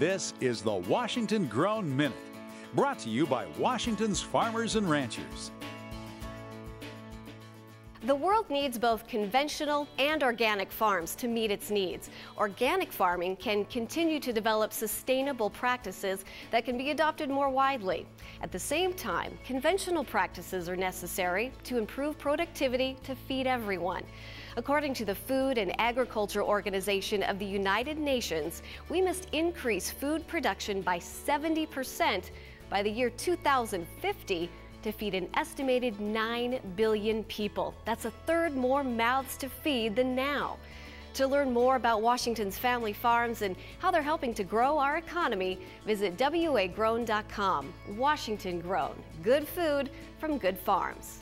This is the Washington Grown Minute, brought to you by Washington's farmers and ranchers. The world needs both conventional and organic farms to meet its needs. Organic farming can continue to develop sustainable practices that can be adopted more widely. At the same time, conventional practices are necessary to improve productivity to feed everyone. According to the Food and Agriculture Organization of the United Nations, we must increase food production by 70% by the year 2050 to feed an estimated 9 billion people. That's a third more mouths to feed than now. To learn more about Washington's family farms and how they're helping to grow our economy, visit wagrown.com. Washington Grown, good food from good farms.